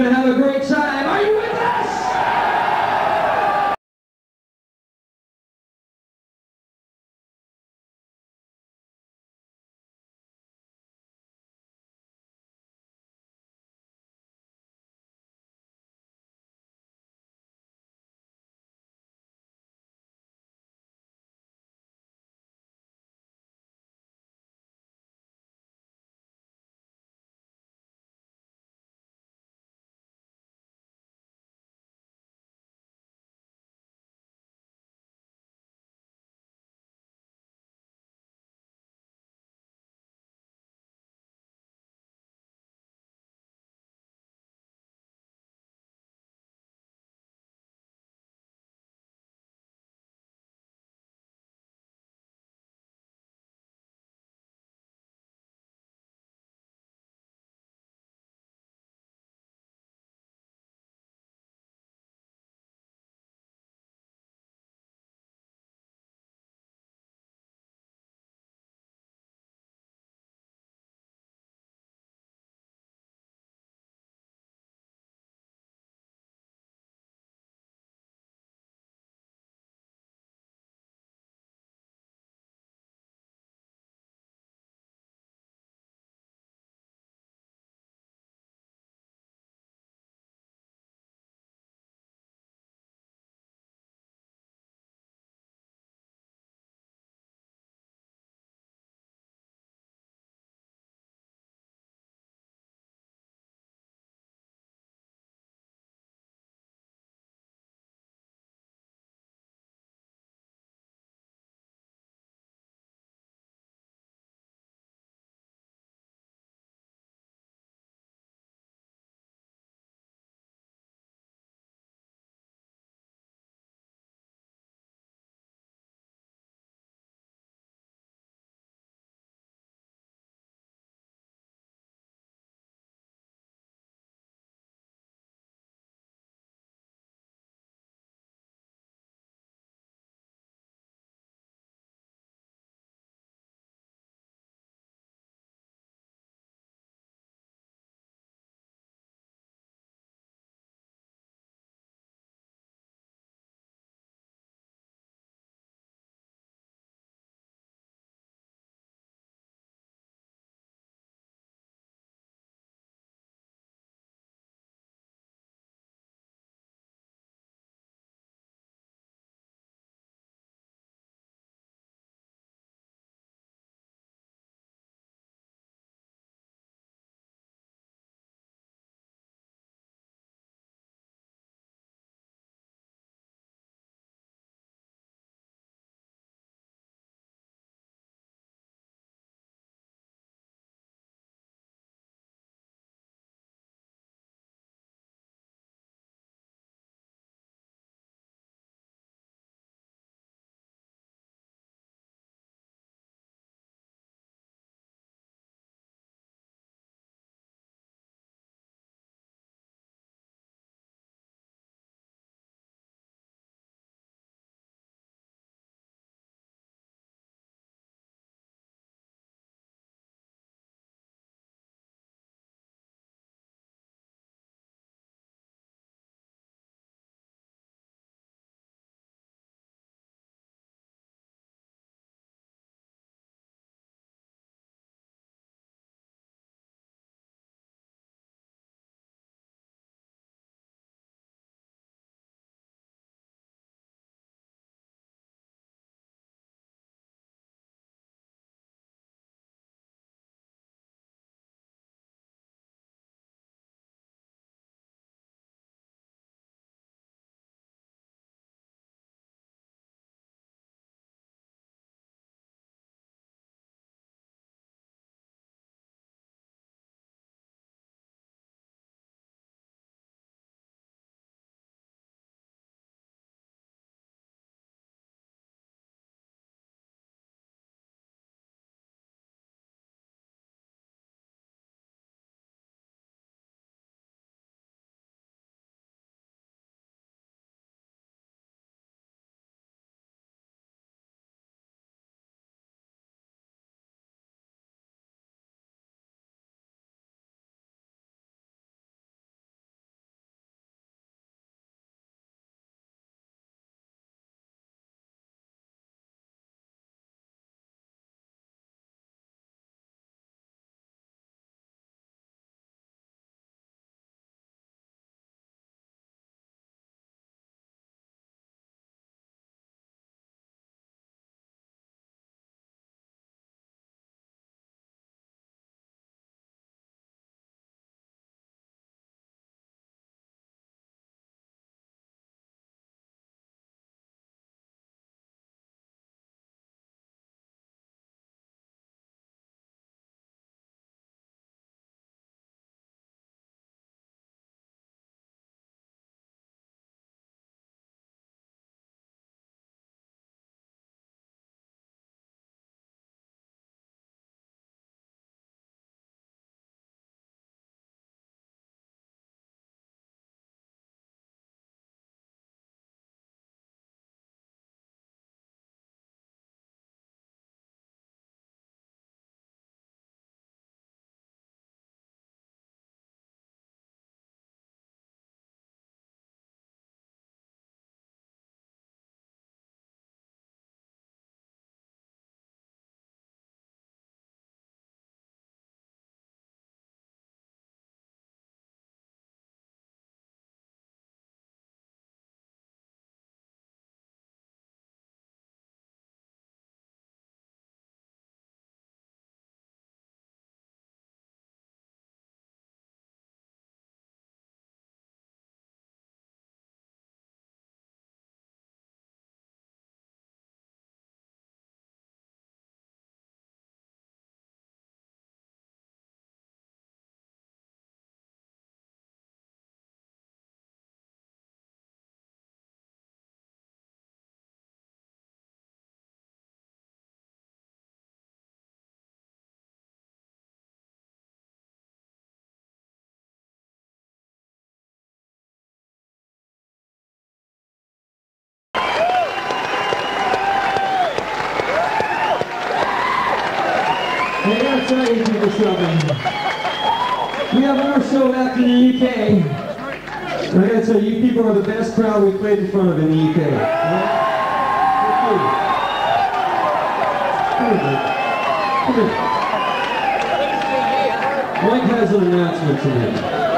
We're gonna have a We have our show back in the UK. I gotta tell you, you people are the best crowd we played in front of in the UK. Mike has an announcement to make.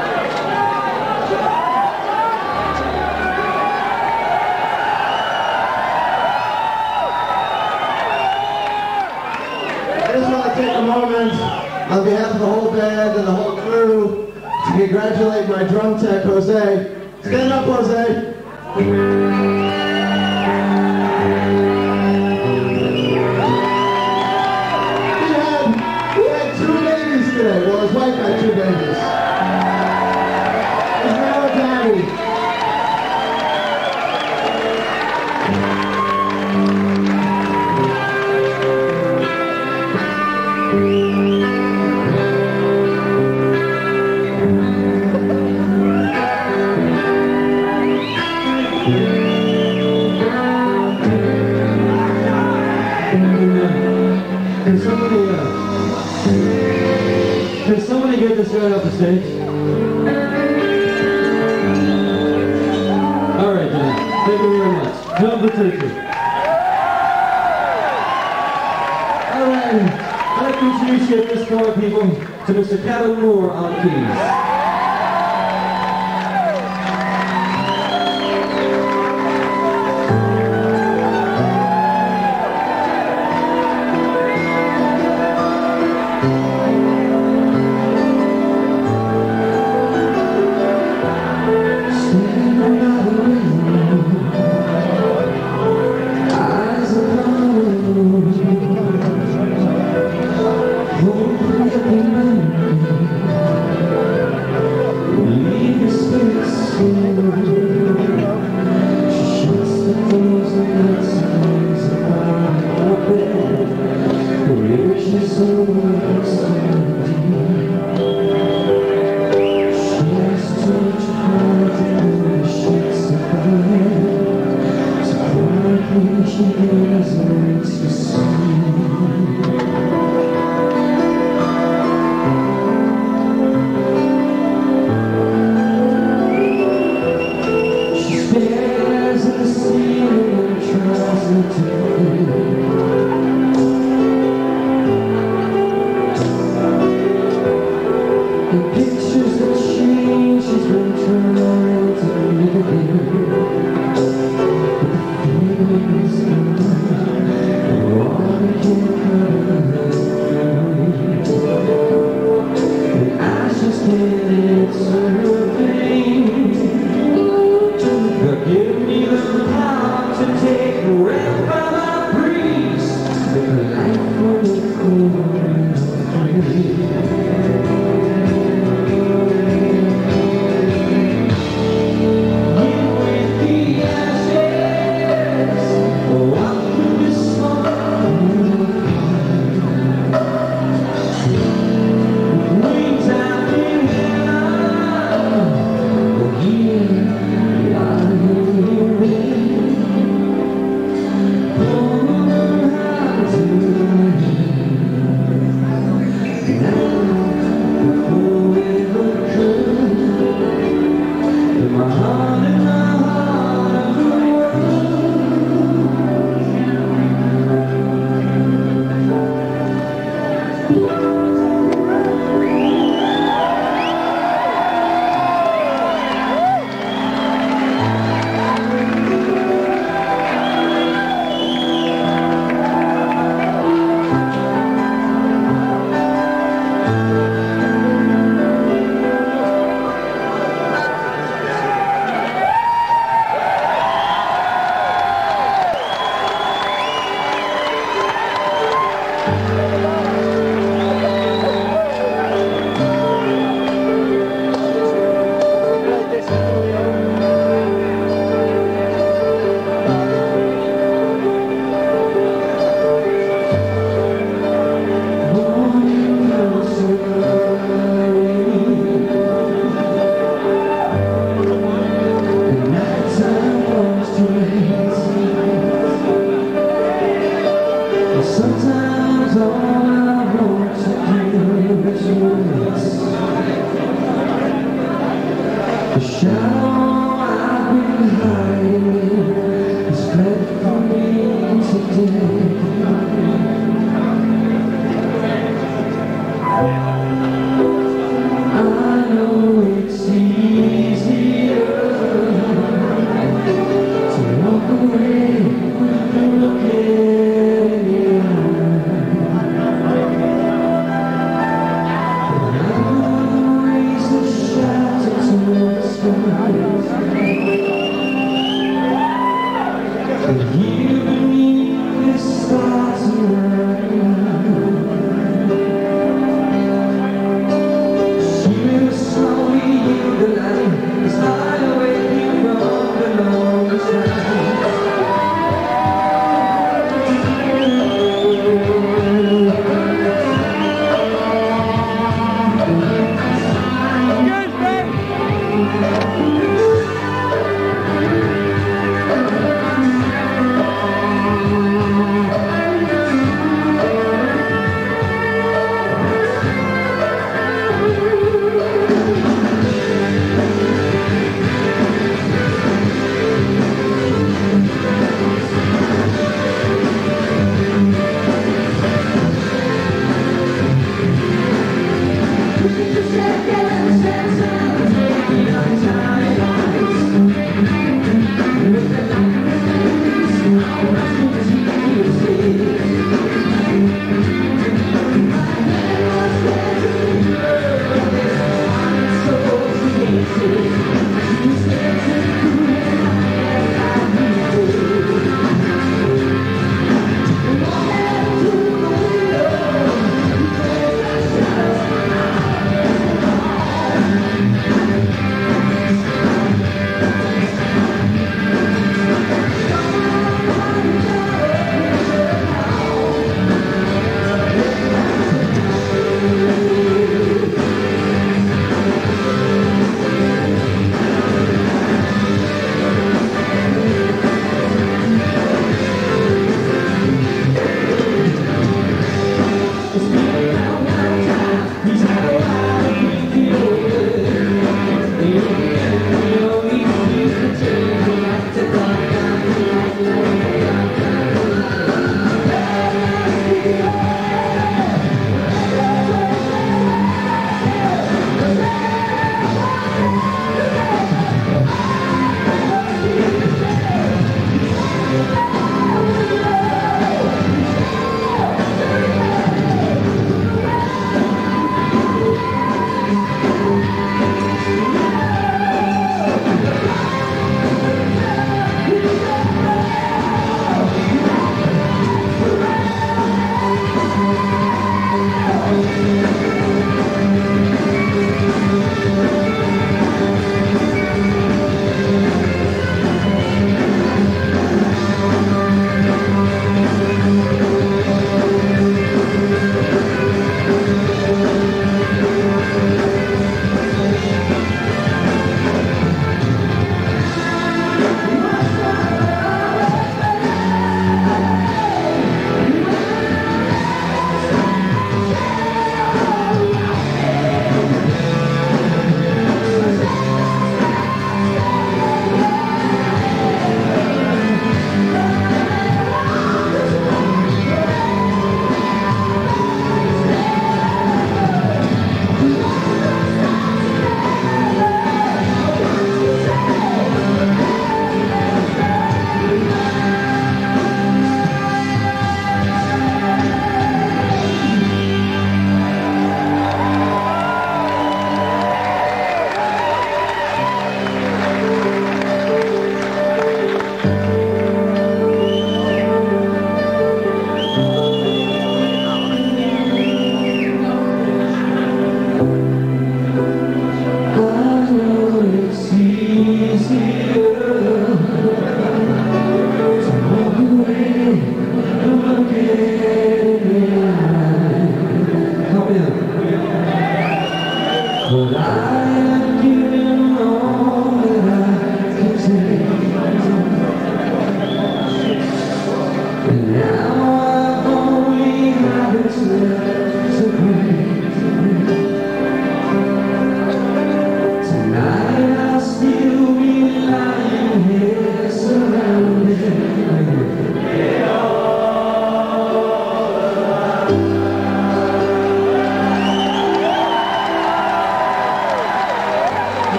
On behalf of the whole band and the whole crew to congratulate my drum tech, Jose. Stand up, Jose. Guy off the stage? All right, then. Thank you very much. Jump the ticket. All right. Like to introduce you at this point, people, to Mr. Kevin Moore on keys.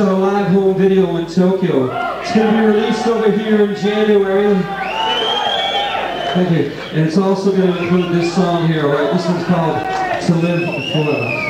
Shot a live home video in Tokyo. It's going to be released over here in January. Thank you. And it's also going to include this song here, all right? This one's called To Live Forever